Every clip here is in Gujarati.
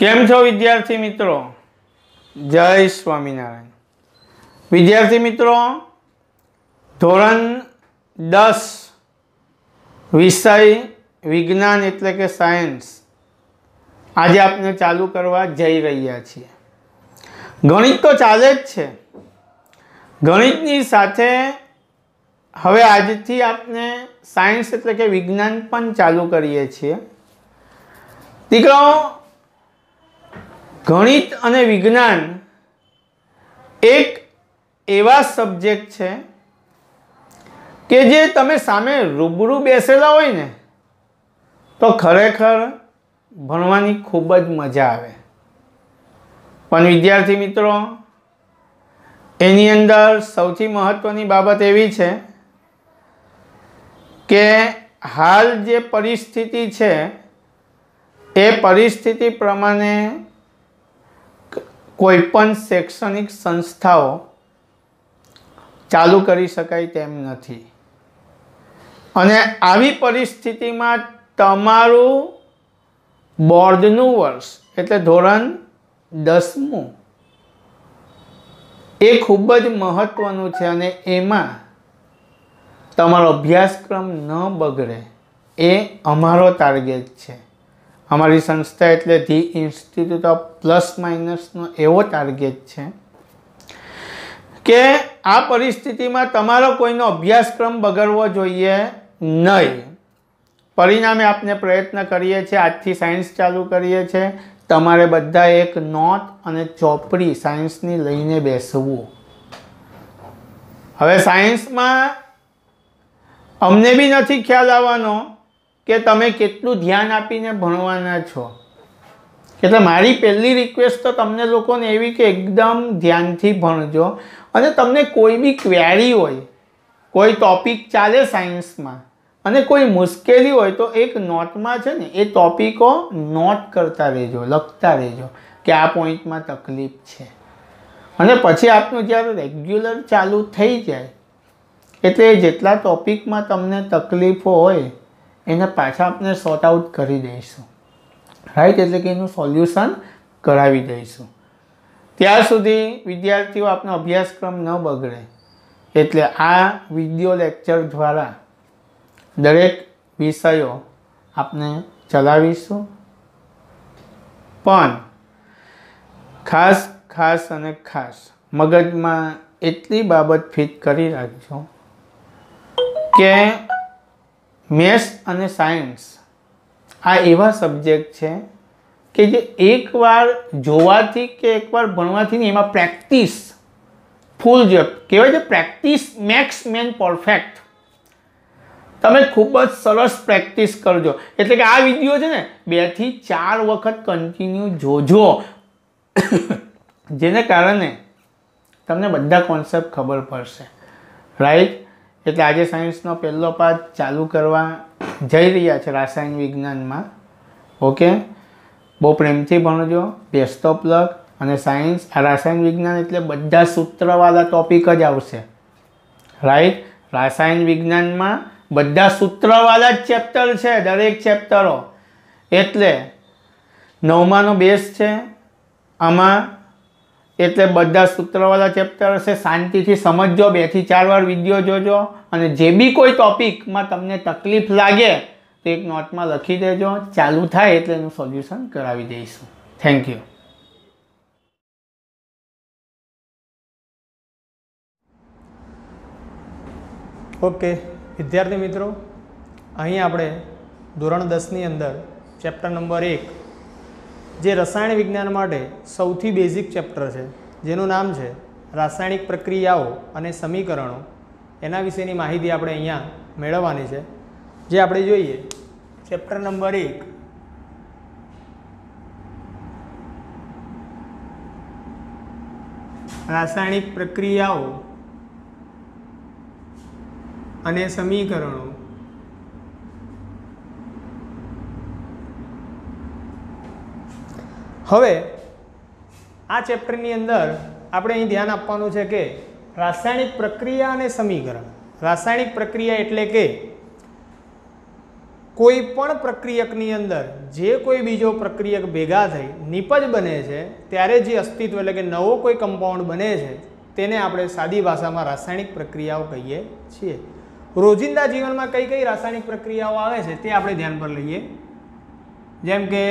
કેમ છો વિદ્યાર્થી મિત્રો? જય સ્વામિનારાયણ. વિદ્યાર્થી મિત્રો, ધોરણ દસ, વિષય વિજ્ઞાન એટલે કે સાયન્સ, આજે આપણે ચાલુ કરવા જઈ રહ્યા છીએ. ગણિત તો ચાલે જ છે. ગણિતની સાથે હવે આજથી આપણે સાયન્સ એટલે કે વિજ્ઞાન પણ ચાલુ કરીએ છીએ. દીકરાઓ ગણિત અને વિજ્ઞાન એક એવા સબ્જેક્ટ છે કે જે તમે સામે રૂબરૂ બેસેલા હોય ને, તો ખરેખર ભણવાની ખૂબ જ મજા આવે. પણ વિદ્યાર્થી મિત્રો, એની અંદર સૌથી મહત્ત્વની બાબત એવી છે કે હાલ જે પરિસ્થિતિ છે, એ પરિસ્થિતિ પ્રમાણે કોઈપણ શૈક્ષણિક સંસ્થાઓ ચાલુ કરી શકાય તેમ નથી. અને આવી પરિસ્થિતિમાં તમારું બોર્ડનું વર્ષ, એટલે ધોરણ દસમું, એ ખૂબ જ મહત્ત્વનું છે અને એમાં તમારો અભ્યાસક્રમ ન બગડે એ અમારો ટાર્ગેટ છે. અમારી સંસ્થા એટલે ધી ઇન્સ્ટિટ્યૂટ ઓફ પ્લસ માઇનસનો એવો ટાર્ગેટ છે કે આ પરિસ્થિતિમાં તમારો કોઈનો અભ્યાસક્રમ બગડવો જોઈએ નહીં. પરિણામે આપણે પ્રયત્ન કરીએ છીએ, આજથી સાયન્સ ચાલુ કરીએ છીએ. તમારે બધા એક નોટ અને ચોપડી સાયન્સની લઈને બેસવું. હવે સાયન્સમાં અમને બી નથી ખ્યાલ આવવાનો. કે તમે કેટલું ધ્યાન આપીને ભણવાના છો? એટલે મારી પહેલી રિક્વેસ્ટ તો તમને લોકોને એવી કે એકદમ ધ્યાનથી ભણજો અને તમને કોઈ બી ક્વેરી હોય, કોઈ ટોપિક ચાલે સાયન્સમાં અને કોઈ મુશ્કેલી હોય તો એક નોટમાં છે ને એ ટોપિકો નોટ કરતા રહેજો, લખતા રહેજો કે આ પોઈન્ટમાં તકલીફ છે. અને પછી આપનું જ્યારે રેગ્યુલર ચાલુ થઈ જાય, એટલે જેટલા ટોપિકમાં તમને તકલીફો હોય એને પાછા આપણે સોર્ટ આઉટ કરી દઈશું. રાઈટ એટલે કે એનું સોલ્યુશન કરાવી દઈશું. ત્યાર સુધી વિદ્યાર્થીઓ આપનો અભ્યાસક્રમ ન બગડે. એટલે આ વીડિયો લેક્ચર દ્વારા દરેક વિષયો આપણે ચલાવીશું. પણ ખાસ ખાસ અને ખાસ મગજમાં એટલી બાબત ફિટ કરી રાખજો કે મેથ્સ અને સાયન્સ આ એવા સબ્જેક્ટ છે કે જે એકવાર જોવાથી કે એકવાર ભણવાથી નહીં, એમાં પ્રેક્ટિસ ફૂલ જો કહેવાય છે પ્રેક્ટિસ મેક્સ મેન પરફેક્ટ. તમે ખૂબ જ સરસ પ્રેક્ટિસ કરજો. એટલે કે આ વીડિયો છે ને, બેથી ચાર વખત કન્ટિન્યુ જોજો. જેને કારણે તમને બધા કોન્સેપ્ટ ખબર પડશે. રાઈટ એટલે આજે સાયન્સનો પહેલો પાઠ ચાલુ કરવા જઈ રહ્યા છે રાસાયણ વિજ્ઞાનમાં. ઓકે? બહુ પ્રેમથી ભણજો બેસતો પ્લગ અને સાયન્સ આ રાસાયણ વિજ્ઞાન એટલે બધા સૂત્રવાળા ટોપિક જ આવશે. રાઈટ રાસાયણ વિજ્ઞાનમાં બધા સૂત્રવાળા જ ચેપ્ટર છે, દરેક ચેપ્ટરો એટલે નવમાનો બેસ છે, આમાં એટલે બધા સૂત્રવાળા ચેપ્ટર હશે, શાંતિથી સમજજો, બેથી ચાર વાર વીડિયો જોજો અને જે બી કોઈ ટોપિકમાં તમને તકલીફ લાગે, તો એક નોટમાં લખી દેજો. ચાલુ થાય એટલે એનું સોલ્યુશન કરાવી દઈશું. થેન્ક યુ ઓકે વિદ્યાર્થી મિત્રો, અહીં આપણે ધોરણ દસની અંદર ચેપ્ટર નંબર એક જે રસાયણ વિજ્ઞાન માટે સૌથી બેઝિક ચેપ્ટર છે, જેનું નામ છે રાસાયણિક પ્રક્રિયાઓ અને સમીકરણો. એના વિશેની માહિતી આપણે અહીંયા મેળવવાની છે. જે આપણે જોઈએ ચેપ્ટર નંબર એક. રાસાયણિક પ્રક્રિયાઓ અને સમીકરણો. હવે, આ ચેપ્ટરની અંદર આપણે અહીં ધ્યાન આપવાનું છે કે રાસાયણિક પ્રક્રિયા અને સમીકરણ. રાસાયણિક પ્રક્રિયા એટલે કે કોઈ પણ પ્રક્રિયકની અંદર જે કોઈ બીજો પ્રક્રિયક ભેગા થઈ, નિપજ બને છે, ત્યારે જે અસ્તિત્વ એટલે કે નવો કોઈ કમ્પાઉન્ડ બને છે, તેને આપણે સાદી ભાષામાં રાસાયણિક પ્રક્રિયાઓ કહીએ છીએ. રોજિંદા જીવનમાં કઈ કઈ રાસાયણિક પ્રક્રિયાઓ આવે છે તે આપણે ધ્યાન પર લઈએ. જેમ કે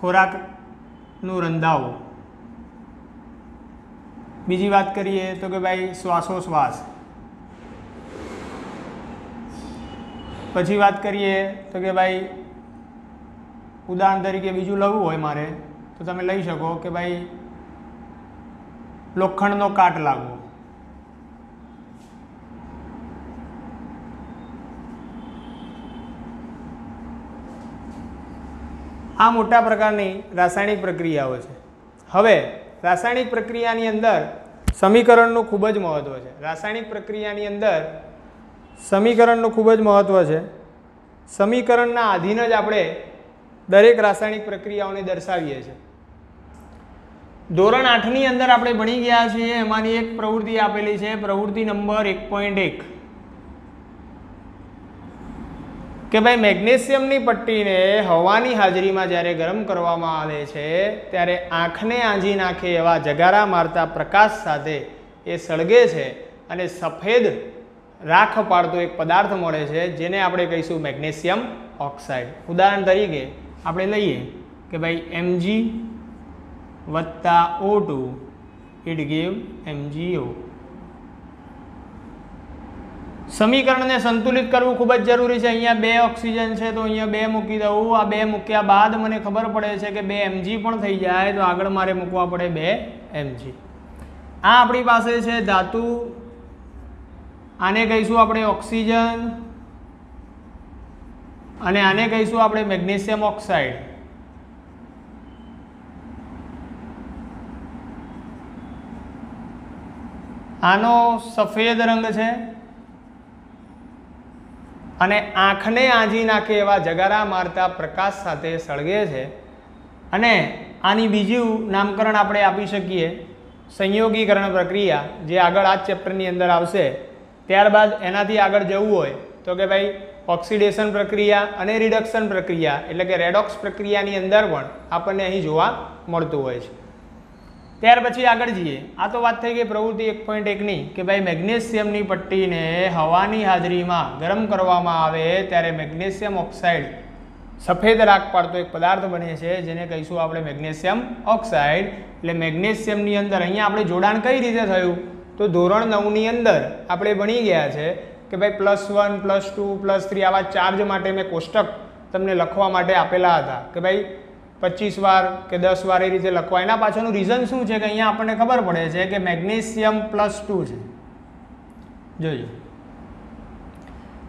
ખોરાકનું રંધાવું. બીજી વાત કરીએ તો કે ભાઈ શ્વાસોશ્વાસ. પછી વાત કરીએ તો કે ભાઈ ઉદાહરણ તરીકે બીજું લવું હોય મારે, તો તમે લઈ શકો કે ભાઈ લોખંડનો કાટ લાગવો. આ મોટા પ્રકારની રાસાયણિક પ્રક્રિયાઓ છે. હવે રાસાયણિક પ્રક્રિયાની અંદર સમીકરણનું ખૂબ જ મહત્ત્વ છે. રાસાયણિક પ્રક્રિયાની અંદર સમીકરણનું ખૂબ જ મહત્ત્વ છે. સમીકરણના આધીન જ આપણે દરેક રાસાયણિક પ્રક્રિયાઓને દર્શાવીએ છીએ. ધોરણ આઠની અંદર આપણે ભણી ગયા છીએ. એમાંની એક પ્રવૃત્તિ આપેલી છે. પ્રવૃત્તિ નંબર એક પોઈન્ટ એક. કે ભાઈ મેગ્નેશિયમની પટ્ટીને હવાની હાજરીમાં જ્યારે ગરમ કરવામાં આવે છે, ત્યારે આંખને આંજી નાખે એવા જગારા મારતા પ્રકાશ સાથે એ સળગે છે અને સફેદ રાખ પાડતો એક પદાર્થ મળે છે, જેને આપણે કહીશું મેગ્નેશિયમ ઓક્સાઇડ. ઉદાહરણ તરીકે આપણે લઈએ કે ભાઈ એમજી વત્તા O two, it give MGO. સમીકરણને સંતુલિત કરવું ખૂબ જ જરૂરી છે. અહીંયા બે ઓક્સિજન છે તો અહીંયા બે મૂકી દઉં. આ બે મૂક્યા બાદ મને ખબર પડે છે કે બે એમજી પણ થઈ જાય તો આગળ મારે મૂકવા પડે બે એમજી આ આપણી પાસે છે ધાતુ. આને કહીશું આપણે ઓક્સિજન. અને આને કહીશું આપણે મેગ્નેશિયમ ઓક્સાઇડ. આનો સફેદ રંગ છે. અને આંખને આંજી નાખે એવા જગારા મારતા પ્રકાશ સાથે સળગે છે. અને આની બીજું નામકરણ આપણે આપી શકીએ. સંયોગીકરણ પ્રક્રિયા જે આગળ આ ચેપ્ટરની અંદર આવશે. ત્યારબાદ એનાથી આગળ જવું હોય તો કે ભાઈ ઓક્સિડેશન પ્રક્રિયા અને રિડક્શન પ્રક્રિયા એટલે કે રેડોક્સ પ્રક્રિયાની અંદર પણ આપણને અહીં જોવા મળતું હોય છે. ત્યાર પછી આગળ જઈએ. આ તો વાત થઈ ગઈ પ્રવૃત્તિ એક પોઈન્ટ એકની કે ભાઈ મેગ્નેશિયમની પટ્ટીને હવાની હાજરીમાં ગરમ કરવામાં આવે ત્યારે મેગ્નેશિયમ ઓક્સાઇડ સફેદ રાખ પાડતો એક પદાર્થ બને છે, જેને કહીશું આપણે મેગ્નેશિયમ ઓક્સાઇડ. એટલે મેગ્નેશિયમની અંદર અહીંયા આપણે જોડાણ કઈ રીતે થયું? તો ધોરણ નવની અંદર આપણે ભણી ગયા છે કે ભાઈ plus one plus two plus three આવા ચાર્જ માટે મેં કોષ્ટક તમને લખવા માટે આપેલા હતા. કે ભાઈ પચીસ વાર કે દસ વાર એ રીતે લખવા એના પાછળનું રીઝન શું છે કે અહીંયા આપણને ખબર પડે છે કે મેગ્નેશિયમ પ્લસ ટુ છે. જોજો.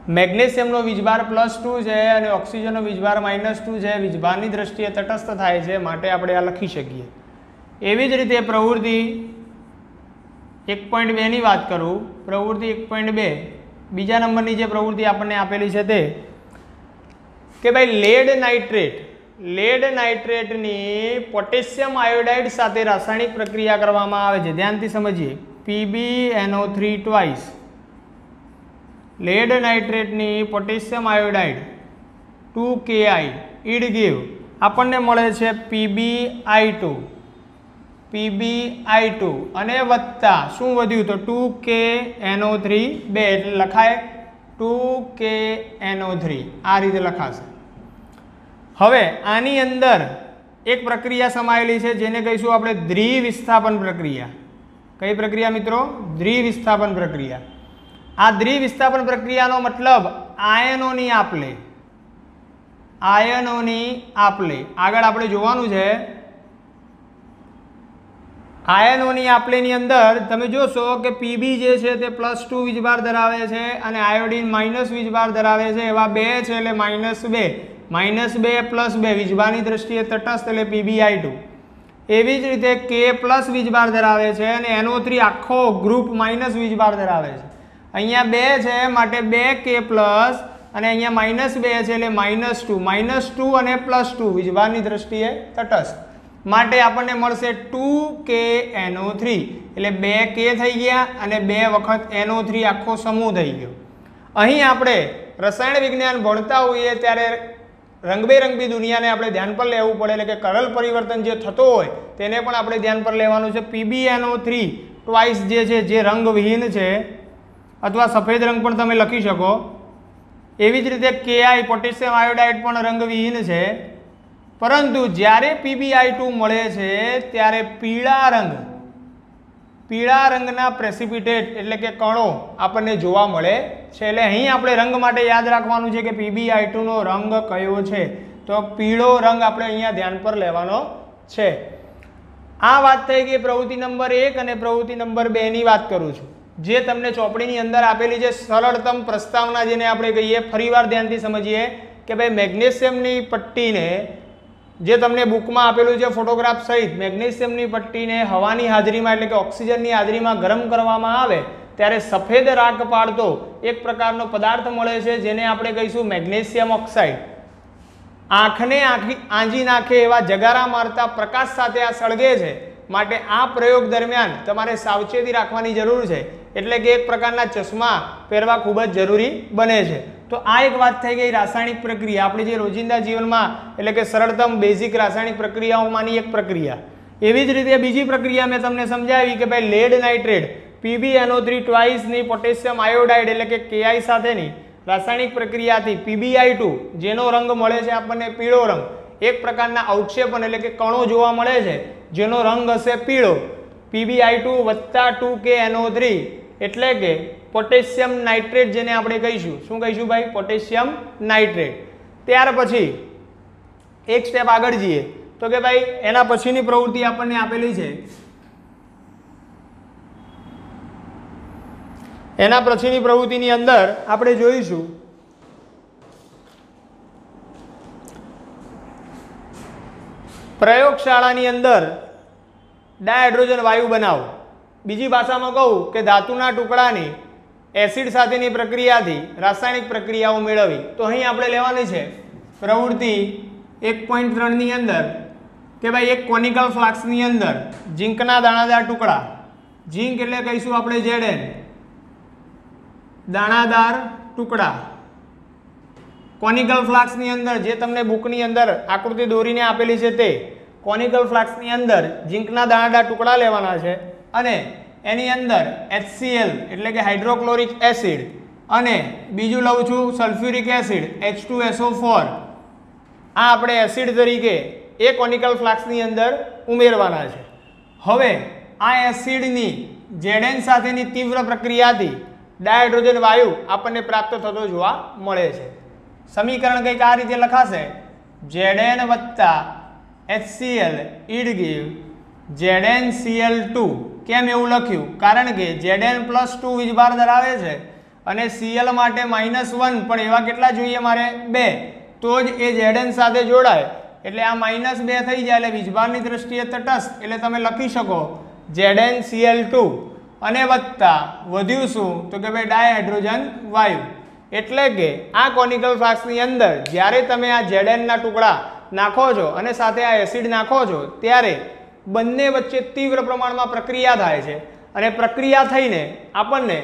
મેગ્નેશિયમનો વીજભાર પ્લસ ટુ છે અને ઓક્સિજનનો વીજભાર માઇનસ ટુ છે. વીજભારની દ્રષ્ટિએ તટસ્થ થાય છે માટે આપણે આ લખી શકીએ. એવી જ રીતે પ્રવૃત્તિ એક પોઈન્ટ બેની વાત કરું. પ્રવૃત્તિ એક પોઈન્ટ બે. બીજા નંબરની જે પ્રવૃત્તિ આપણને આપેલી છે તે, કે ભાઈ લેડ નાઇટ્રેટ લેડ નાઇટ્રેટની પોટેશિયમ આયોડાઇડ સાથે રાસાયણિક પ્રક્રિયા કરવામાં આવે છે. ધ્યાનથી સમજીએ. PB NO three twice lead નાઇટ્રેટની potassium iodide two K I it give. આપણને મળે છે PB I two PB I two અને વત્તા શું વધ્યું તો ટુ કે એનઓ થ્રી બે એટલે લખાય ટુ કે એનઓ થ્રી આ રીતે લખાશે. હવે આની અંદર એક પ્રક્રિયા સમાયેલી છે, જેને કહીશું આપણે દ્વિવિસ્થાપન પ્રક્રિયા. કઈ પ્રક્રિયા મિત્રો? દ્વિવિસ્થાપન પ્રક્રિયા. આ દ્વિવિસ્થાપન પ્રક્રિયાનો મતલબ આયનોની આપલે. આયનોની આપલે. આગળ આપણે જોવાનું છે, આયનોની આપલેની અંદર તમે જોશો કે પીબી જે છે તે પ્લસ ટુ વીજભાર ધરાવે છે અને આયોડિન માઇનસ વીજભાર ધરાવે છે, એવા બે છે એટલે માઇનસ બે. માઇનસ બે પ્લસ બે, વીજભારની દ્રષ્ટિએ તટસ્થ એટલે પીબીઆઈ ટુ. એવી જ રીતે કે પ્લસ વીજભાર ધરાવે છે અને એનો થ્રી આખો ગ્રુપ માઇનસ વીજભાર ધરાવે છે. અહીંયા બે છે, માટે બે કે પ્લસ, અને અહીંયા માઇનસ બે છે એટલે માઇનસ ટુ. માઇનસ ટુ અને પ્લસ ટુ વીજભારની દ્રષ્ટિએ તટસ્થ. માટે આપણને મળશે ટુ કે એનો થ્રી. એટલે બે કે થઈ ગયા અને બે વખત એનો થ્રી આખો સમૂહ થઈ ગયો. અહીં આપણે રસાયણ વિજ્ઞાન ભણતા હોઈએ ત્યારે રંગબેરંગી દુનિયાને આપણે ધ્યાન પર લેવું પડે એટલે કે કરલ પરિવર્તન જે થતો હોય તેને પણ આપણે ધ્યાન પર લેવાનું છે. પીબીએનઓ થ્રી ટ્વાઇસ જે છે, જે રંગવિહીન છે, અથવા સફેદ રંગ પણ તમે લખી શકો. એવી જ રીતે કેઆઈ પોટેશિયમ આયોડાઇડ પણ રંગવિહીન છે. પરંતુ જ્યારે પીબીઆઈ ટુ મળે છે, ત્યારે પીળા રંગ પીળા રંગના પ્રેસિપિટેટ એટલે કે કણો આપણને જોવા મળે છે. એટલે અહીં આપણે રંગ માટે યાદ રાખવાનું છે કે પીબીઆઈ ટુનો રંગ કયો છે? તો પીળો રંગ આપણે અહીંયા ધ્યાન પર લેવાનો છે. આ વાત થઈ ગઈ પ્રવૃત્તિ નંબર એક અને પ્રવૃત્તિ નંબર બેની વાત કરું છું. જે તમને ચોપડીની અંદર આપેલી છે સરળતમ પ્રસ્તાવના જેને આપણે કહીએ, ફરીવાર ધ્યાનથી સમજીએ કે ભાઈ મેગ્નેશિયમની પટ્ટીને જે તમને બુકમાં આપેલું છે ફોટોગ્રાફ સહિત, મેગ્નેશિયમની પટ્ટીને હવાની હાજરીમાં, એટલે કે ઓક્સિજનની હાજરીમાં ગરમ કરવામાં આવે, ત્યારે સફેદ રાખ પાડતો એક પ્રકારનો પદાર્થ મળે છે, જેને આપણે કહીશું મેગ્નેશિયમ ઓક્સાઇડ. આંખને આંખી, આંજી નાખે એવા જગારા મારતા પ્રકાશ સાથે આ સળગે છે, માટે આ પ્રયોગ દરમિયાન તમારે સાવચેતી રાખવાની જરૂર છે, એટલે કે એક પ્રકારના ચશ્મા પહેરવા ખૂબ જ જરૂરી બને છે. તો આ એક વાત થઈ ગઈ, રાસાયણિક પ્રક્રિયા. આપણી જે રોજિંદા જીવનમાં, એટલે કે સરળતમ બેઝિક રાસાયણિક પ્રક્રિયાઓમાંની એક પ્રક્રિયા. એવી જ રીતે બીજી પ્રક્રિયા મેં તમને સમજાવી કે ભાઈ લેડ નાઇટ્રેટ પીબીએનઓ થ્રી ટ્વાઇસની પોટેશિયમ આયોડાઇડ એટલે કે કેઆઈ સાથેની રાસાયણિક પ્રક્રિયાથી પીબીઆઈ ટુ જેનો રંગ મળે છે આપણને પીળો રંગ. એક પ્રકારના અવક્ષેપણ એટલે કે કણો જોવા મળે છે, જેનો રંગ હશે પીળો. પીબીઆઈ ટુ વત્તા ટુ કે એનઓ થ્રી એટલે કે પોટેશિયમ નાઇટ્રેટ જેને આપણે કહીશું. શું કહીશું ભાઈ? Potassium nitrate. ત્યાર પછી એક સ્ટેપ આગળ જઈએ. તો કે ભાઈ, એના પછીની પ્રવૃત્તિ આપણને આપેલી છે. એના પછીની પ્રવૃત્તિની અંદર આપણે જોઈશું. પ્રયોગશાળાની અંદર ડાયહાઇડ્રોજન વાયુ બનાવો. બીજી ભાષામાં કહું કે ધાતુના ટુકડાની એસિડ સાથેની પ્રક્રિયાથી રાસાયણિક પ્રક્રિયાઓ મેળવી. તો અહીં આપણે લેવાની છે પ્રવૃત્તિ એક પોઈન્ટ ત્રણની અંદર કે ભાઈ એક કોનિકલ ફ્લાક્સની અંદર ઝીંકના દાણાદાર ટુકડા. ઝીંક એટલે કહીશું આપણે જેડેન દાણાદાર ટુકડા. કોનિકલ ફ્લાક્સની અંદર જે તમને બુકની અંદર આકૃતિ દોરીને આપેલી છે તે. કોનિકલ ફ્લાક્સની અંદર ઝીંકના દાણાદાર ટુકડા લેવાના છે અને એની અંદર HCl એટલે કે હાઇડ્રોક્લોરિક એસિડ અને બીજું લઉં છું sulphuric acid H two SO four આ આપણે એસિડ તરીકે એ કોનિકલ ફ્લાક્સની અંદર ઉમેરવાના છે. હવે આ એસિડની જેડેન સાથેની તીવ્ર પ્રક્રિયાથી ડાયડ્રોજન વાયુ આપણને પ્રાપ્ત થતો જોવા મળે છે. સમીકરણ કંઈક આ રીતે લખાશે. જેડેન વત્તા HCl it give જેડેન CL two કેમ એવું લખ્યું? કારણ કે જેડેન પ્લસ ટુ વીજભાર ધરાવે છે અને સીએલ માટે માઇનસ વન પણ એવા કેટલા જોઈએ મારે? બે. તો જ એ જેડેન સાથે જોડાય. એટલે આ માઇનસ બે થઈ જાય એટલે વીજભારની દ્રષ્ટિએ તટસ્થ. એટલે તમે લખી શકો જેડેન સીએલ ટુ અને વત્તા વધ્યું શું? તો કે ભાઈ ડાયહાઇડ્રોજન વાયુ. એટલે કે આ કોનિકલ ફ્લાસ્કની અંદર જ્યારે તમે આ જેડેનના ટુકડા નાખો છો અને સાથે આ એસિડ નાખો છો, ત્યારે બંને વચ્ચે તીવ્ર પ્રમાણમાં પ્રક્રિયા થાય છે. અને પ્રક્રિયા થઈને આપણને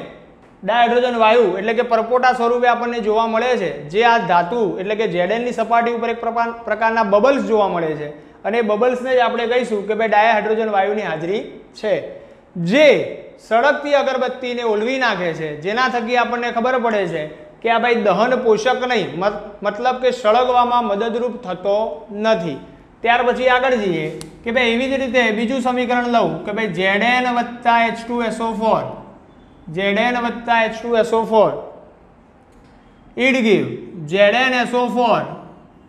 ડાયડ્રોજન વાયુ એટલે કે પરપોટા સ્વરૂપે આપણને જોવા મળે છે. જે આ ધાતુ એટલે કે જેડેનની સપાટી ઉપર એક પ્રકાર- પ્રકારના બબલ્સ જોવા મળે છે. અને બબલ્સને જ આપણે કહીશું કે ભાઈ ડાયહાઇડ્રોજન વાયુની હાજરી છે. જે સળગતી અગરબત્તીને ઓલવી નાખે છે. જેના થકી આપણને ખબર પડે છે કે આ ભાઈ દહન પોષક નહીં. મત- મતલબ કે સળગવામાં મદદરૂપ થતો નથી. ત્યાર પછી આગળ જઈએ કે ભાઈ એવી જ રીતે બીજું સમીકરણ લઉં કે ભાઈ જેડેન વત્તા H two S O four. Z N વત્તા H two S O four. It give. Z N S O four.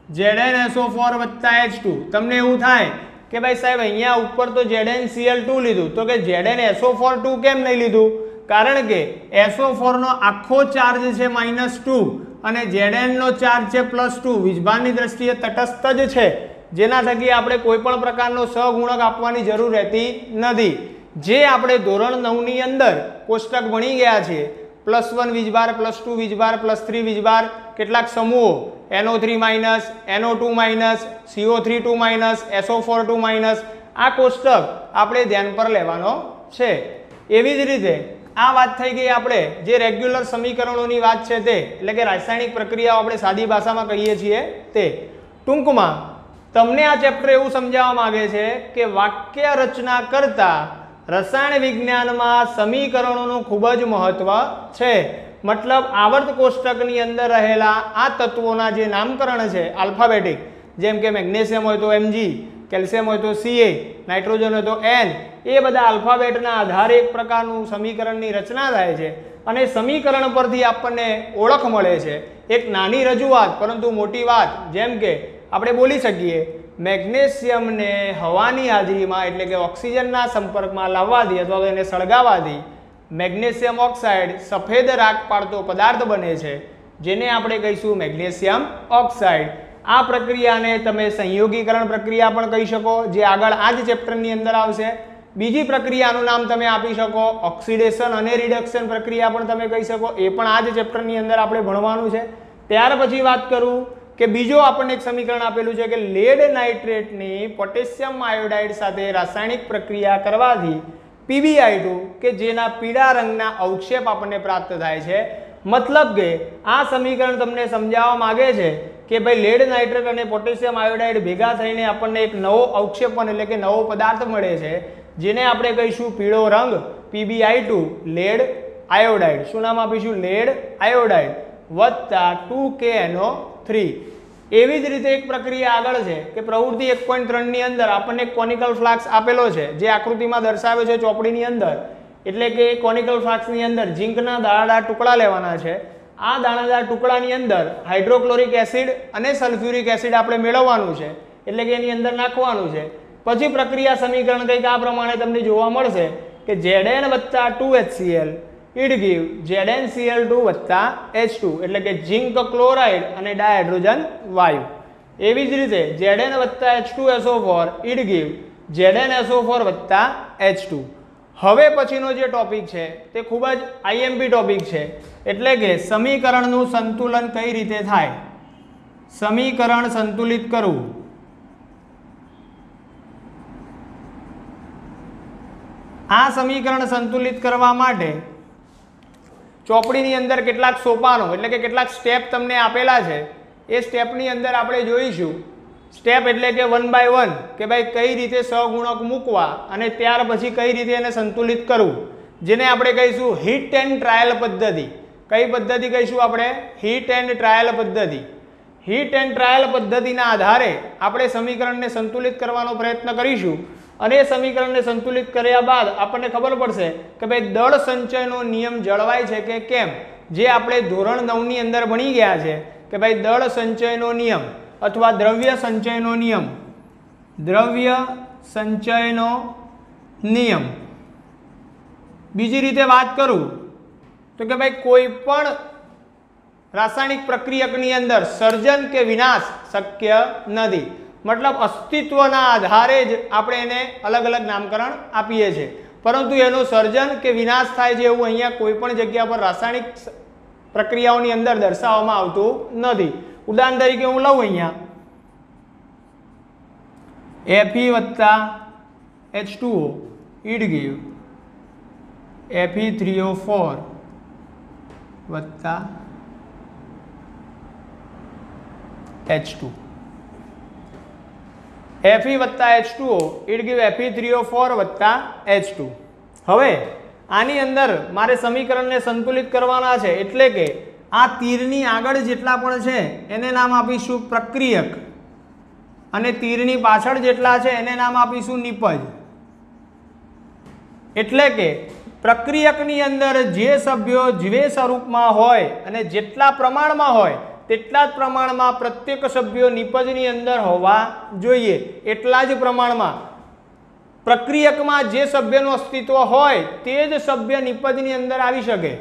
Z N S O four વત્તા એચ ટુ. તમને એવું થાય કે ભાઈ સાહેબ અહીંયા ઉપર તો જેડેન સીએલ ટુ લીધું. તો કે જેડેન એસઓ ફોર ટુ કેમ નહીં લીધું? કારણ કે એસઓ ફોરનો આખો ચાર્જ છે માઇનસ ટુ અને જેડેનનો ચાર્જ છે પ્લસ ટુ. વીજભારની દ્રષ્ટિએ તટસ્થ જ છે. જેના થકી આપણે કોઈપણ પ્રકારનો સહગુણક આપવાની જરૂર રહેતી નથી. જે આપણે ધોરણ નવની અંદર કોષ્ટક ભણી ગયા છીએ પ્લસ વન વીજભાર પ્લસ ટુ વીજભાર પ્લસ થ્રી વીજભાર કેટલાક સમૂહો N O three minus N O two minus, C O three two minus, S O four two minus, આ કોષ્ટક આપણે ધ્યાન પર લેવાનો છે. એવી જ રીતે આ વાત થઈ ગઈ આપણે જે રેગ્યુલર સમીકરણોની વાત છે તે, એટલે કે રાસાયણિક પ્રક્રિયાઓ આપણે સાદી ભાષામાં કહીએ છીએ તે. ટૂંકમાં તમને આ ચેપ્ટર એવું સમજાવવા માંગે છે કે વાક્ય રચના કરતા રસાયણ વિજ્ઞાનમાં સમીકરણોનું ખૂબ જ મહત્વ છે. મતલબ આવર્ત કોષ્ટકની અંદર રહેલા આ તત્વોના જે નામકરણ છે આલ્ફાબેટિક જેમ કે મેગ્નેશિયમ હોય તો એમજી કેલ્શિયમ હોય તો સીએ નાઇટ્રોજન હોય તો એન એ બધા આલ્ફાબેટના આધારે એક પ્રકારનું સમીકરણની રચના થાય છે. અને સમીકરણ પરથી આપણને ઓળખ મળે છે. એક નાની રજૂઆત, પરંતુ મોટી વાત, જેમ કે આપણે બોલી શકીએ. મેગ્નેશિયમને હવાની હાજરીમાં એટલે કે ઓક્સિજનના સંપર્કમાં લાવવાથી અથવા તો એને સળગાવવાથી મેગ્નેશિયમ ઓક્સાઇડ સફેદ રાખ પાડતો પદાર્થ બને છે, જેને આપણે કહીશું મેગ્નેશિયમ ઓક્સાઇડ. આ પ્રક્રિયાને તમે સંયોગીકરણ પ્રક્રિયા પણ કહી શકો, જે આગળ આ જ ચેપ્ટરની અંદર આવશે. બીજી પ્રક્રિયાનું નામ તમે આપી શકો, ઓક્સિડેશન અને રિડક્શન પ્રક્રિયા પણ તમે કહી શકો, એ પણ આ જ ચેપ્ટરની અંદર આપણે ભણવાનું છે. ત્યાર પછી વાત કરું કે બીજો આપણને એક સમીકરણ આપેલું છે કે લેડ નાઇટ્રેટની પોટેશિયમ આયોડાઇડ સાથે રાસાયણિક પ્રક્રિયા કરવાથી પીબીઆઈ કે જેના પીળા રંગના અવક્ષેપ આપણને પ્રાપ્ત થાય છે. મતલબ કે આ સમીકરણ તમને સમજાવવા માગે છે કે ભાઈ લેડ નાઇટ્રેટ અને પોટેશિયમ આયોડાઇડ ભેગા થઈને આપણને એક નવો અવક્ષેપણ એટલે કે નવો પદાર્થ મળે છે, જેને આપણે કહીશું પીળો રંગ પીબીઆઈ લેડ આયોડાઇડ શું નામ આપીશું? લેડ આયોડાઇડ વત્તા ટુ કે એનો થ્રી એવી જ રીતે એક પ્રક્રિયા આગળ છે કે પ્રવૃત્તિ એક પોઈન્ટ ત્રણની અંદર આપણને કોનિકલ ફ્લાક્સ આપેલો છે, જે આકૃતિમાં દર્શાવે છે ચોપડીની અંદર. એટલે કે કોનિકલ ફ્લાક્સની અંદર ઝીંકના દાણાદાર ટુકડા લેવાના છે. આ દાણાદાર ટુકડાની અંદર હાઇડ્રોક્લોરિક એસિડ અને સલ્ફ્યુરિક એસિડ આપણે મેળવવાનું છે. એટલે કે એની અંદર નાખવાનું છે. પછી પ્રક્રિયા સમીકરણ કંઈક આ પ્રમાણે તમને જોવા મળશે કે ZN વત્તા two HCl ID give ZnCl2 વત્તા એચ ટુ એટલે કે ઝિંક ક્લોરાઇડ અને ડાયહાઇડ્રોજન વાયુ. એવી જ રીતે જેડેન વત્તા H two S O four it give ZnSO4 વત્તા H2 હવે પછીનો જે ટોપિક છે, તે ખૂબ જ આઈએમપી ટોપિક છે, એટલે કે સમીકરણનું સંતુલન કઈ રીતે થાય? સમીકરણ સંતુલિત કરવું આ સમીકરણ સંતુલિત કરવા માટે ચોપડીની અંદર કેટલાક સોપાનો, એટલે કે કેટલાક સ્ટેપ તમને આપેલા છે. એ સ્ટેપની અંદર આપણે જોઈશું. સ્ટેપ એટલે કે વન બાય વન કે ભાઈ કઈ રીતે સગુણક મૂકવા અને ત્યાર પછી કઈ રીતે એને સંતુલિત કરવું. જેને આપણે કહીશું હિટ એન્ડ ટ્રાયલ પદ્ધતિ. કઈ પદ્ધતિ કહીશું આપણે? હિટ એન્ડ ટ્રાયલ પદ્ધતિ. હિટ એન્ડ ટ્રાયલ પદ્ધતિના આધારે આપણે સમીકરણને સંતુલિત કરવાનો પ્રયત્ન કરીશું. અને સમીકરણને સંતુલિત કર્યા બાદ આપણને ખબર પડશે કે ભાઈ દળ સંચયનો નિયમ જળવાય છે કે કેમ? જે આપણે ધોરણ નવની અંદર ભણી ગયા છે કે ભાઈ દળ સંચયનો નિયમ અથવા દ્રવ્ય સંચયનો નિયમ. દ્રવ્ય સંચયનો નિયમ. બીજી રીતે વાત કરું તો કે ભાઈ કોઈ પણ રાસાયણિક પ્રક્રિયકની અંદર સર્જન કે વિનાશ શક્ય નથી. મતલબ અસ્તિત્વના આધારે જ આપણે એને અલગ અલગ નામકરણ આપીએ છીએ. પરંતુ એનું સર્જન કે વિનાશ થાય છે એવું અહીંયા કોઈ પણ જગ્યા પર રાસાયણિક પ્રક્રિયાઓની અંદર દર્શાવવામાં આવતું નથી. ઉદાહરણ તરીકે હું લઉં અહીંયા. એફી વત્તા H two O it give F E three O four વત્તા એચ ટુ એફઈ વત્તા H two O it give F E O four વત્તા એચ ટુ હવે, આની અંદર મારે સમીકરણને સંતુલિત કરવાના છે એટલે કે આ તીરની આગળ જેટલા પણ છે, એને નામ આપીશું પ્રક્રિયક. અને તીરની પાછળ જેટલા છે, એને નામ આપીશું નિપજ. એટલે કે પ્રક્રિયકની અંદર જે સભ્યો જે સ્વરૂપમાં હોય અને જેટલા પ્રમાણમાં હોય તેટલા જ પ્રમાણમાં પ્રત્યેક સભ્યો નિપજની અંદર હોવા જોઈએ. એટલા જ પ્રમાણમાં પ્રક્રિયકમાં જે સભ્યનું અસ્તિત્વ હોય તે જ સભ્ય નિપજની અંદર આવી શકે.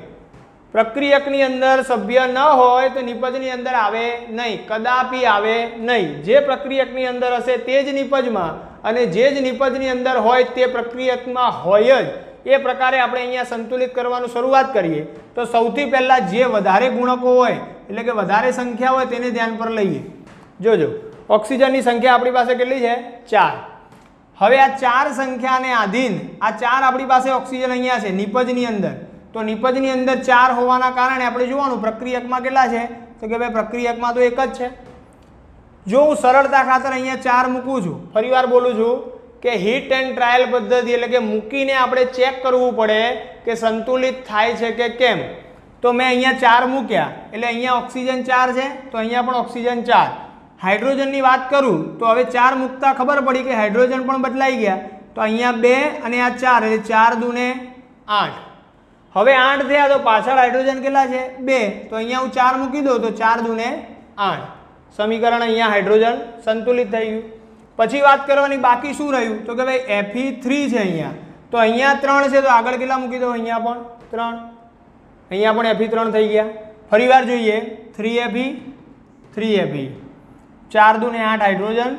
પ્રક્રિયકની અંદર સભ્ય ન હોય તો નિપજની અંદર આવે નહીં, કદાપી આવે નહીં. જે પ્રક્રિયકની અંદર હશે તે જ નિપજમાં અને જે જ નિપજની અંદર હોય તે પ્રક્રિયકમાં હોય જ. એ પ્રકારે આપણે અહીંયા સંતુલિત કરવાનું શરૂઆત કરીએ. તો સૌથી પહેલાં જે વધારે ગુણકો હોય, એટલે કે વધારે સંખ્યા હોય તેને ધ્યાન પર લઈએ. જોજો, ઓક્સિજનની સંખ્યા આપણી પાસે કેટલી છે? ચાર. હવે આ ચાર સંખ્યાને આધીન, આ ચાર આપણી પાસે ઓક્સિજન અહીંયા છે, નિપજની અંદર. તો નિપજની અંદર ચાર હોવાના કારણે આપણે જોવાનું પ્રક્રિયકમાં કેટલા છે? તો કે ભાઈ પ્રક્રિયકમાં તો એક જ છે. જો હું સરળતા ખાતર અહીંયા ચાર મૂકું છું, ફરીવાર બોલું છું કે હિટ એન્ડ ટ્રાયલ પદ્ધતિ એટલે કે મૂકીને આપણે ચેક કરવું પડે કે સંતુલિત થાય છે કે કેમ. તો મેં અહીંયા ચાર મૂક્યા, એટલે અહીંયા ઓક્સિજન ચાર છે, તો અહીંયા પણ ઓક્સિજન ચાર. હાઇડ્રોજનની વાત કરું, તો હવે ચાર મૂકતા ખબર પડી કે હાઇડ્રોજન પણ બદલાઈ ગયા. તો અહીંયા બે અને આ ચાર, એટલે ચાર દુને આઠ. હવે આઠ થયા તો પાછળ હાઇડ્રોજન કેટલા છે? બે. તો અહીંયા હું ચાર મૂકી દઉં તો ચાર દુને આઠ. સમીકરણ અહીંયા હાઇડ્રોજન સંતુલિત થઈ ગયું. પછી વાત કરવાની બાકી શું રહ્યું? તો કે ભાઈ એફી થ્રી છે અહીંયા. તો અહીંયા ત્રણ છે, તો આગળ કેટલા મૂકી દો? અહીંયા પણ ત્રણ. અહીંયા પણ એફી ત્રણ થઈ ગયા. ફરીવાર જોઈએ. થ્રી એફી થ્રી એફી ચાર દુને આઠ હાઇડ્રોજન.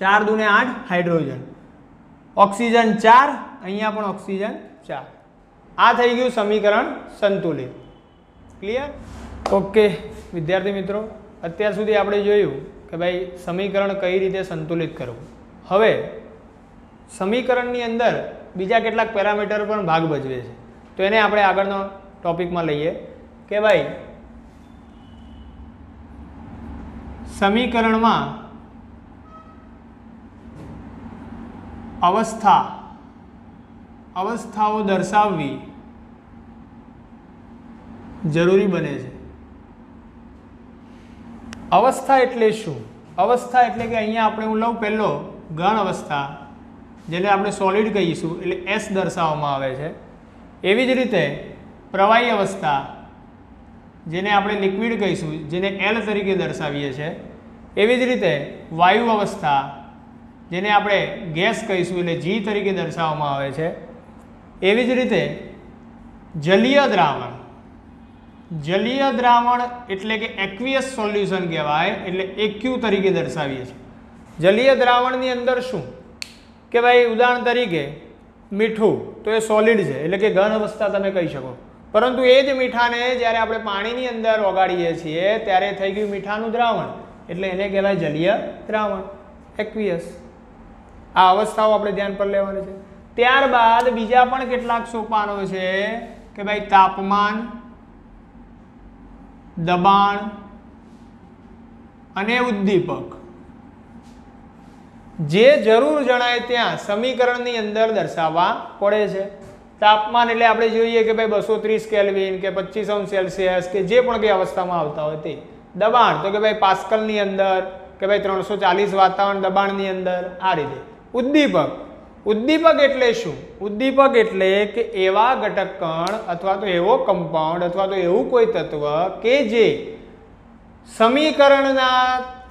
ચાર દુને આઠ હાઇડ્રોજન. ઓક્સિજન ચાર, અહીંયા પણ ઓક્સિજન ચાર. આ થઈ ગયું સમીકરણ સંતુલિત. ક્લિયર ઓકે વિદ્યાર્થી મિત્રો, અત્યાર સુધી આપણે જોયું કે ભાઈ સમીકરણ કઈ રીતે સંતુલિત કરવું? હવે સમીકરણની અંદર બીજા કેટલાક પેરામીટર પણ ભાગ ભજવે છે. તો એને આપણે આગળનો ટોપિકમાં લઈએ કે ભાઈ સમીકરણમાં અવસ્થા, અવસ્થાઓ દર્શાવવી જરૂરી બને છે. અવસ્થા એટલે શું? અવસ્થા એટલે કે અહીંયા આપણે હું લઉં પહેલો ગણ અવસ્થા, જેને આપણે સોલિડ કહીશું, એટલે એસ દર્શાવવામાં આવે છે. એવી જ રીતે પ્રવાહી અવસ્થા, જેને આપણે લિક્વિડ કહીશું, જેને એલ તરીકે દર્શાવીએ છીએ એવી જ રીતે વાયુ અવસ્થા, જેને આપણે ગેસ કહીશું, એટલે જી તરીકે દર્શાવવામાં આવે છે. એવી જ રીતે જલીય દ્રાવણ જલીય દ્રાવણ એટલે કે એક્વિયસ સોલ્યુશન કહેવાય, એટલે એક્યુ તરીકે દર્શાવીએ છીએ. જલીય દ્રાવણની અંદર શું? કે ભાઈ ઉદાહરણ તરીકે મીઠું, તો એ સોલિડ છે, એટલે કે ઘન અવસ્થા તમે કહી શકો. પરંતુ એ જ મીઠાને જ્યારે આપણે પાણીની અંદર ઓગાડીએ છીએ, ત્યારે થઈ ગયું મીઠાનું દ્રાવણ, એટલે એને કહેવાય જલીય દ્રાવણ એક્વિયસ આ અવસ્થાઓ આપણે ધ્યાન પર લેવાની છે. ત્યારબાદ બીજા પણ કેટલાક સોપાનો છે, કે ભાઈ તાપમાન દબાણ અને ઉદ્દીપક. જે જરૂર જણાય ત્યાં સમીકરણની અંદર દર્શાવવા પડે છે. તાપમાન એટલે આપણે જોઈએ કે ભાઈ બસો ત્રીસ કેલ્વિન કે પચીસ અંશ સેલ્સિયસ કે જે પણ કઈ અવસ્થામાં આવતા હોય તે. દબાણ તો કે ભાઈ પાસ્કલની અંદર કે ભાઈ ત્રણસો ચાલીસ વાતાવરણ દબાણની અંદર આ રીતે. ઉદ્દીપક. ઉદ્દીપક એટલે શું? ઉદ્દીપક એટલે કે એવા ઘટક કણ અથવા તો એવો કમ્પાઉન્ડ અથવા તો એવું કોઈ તત્વ કે જે સમીકરણના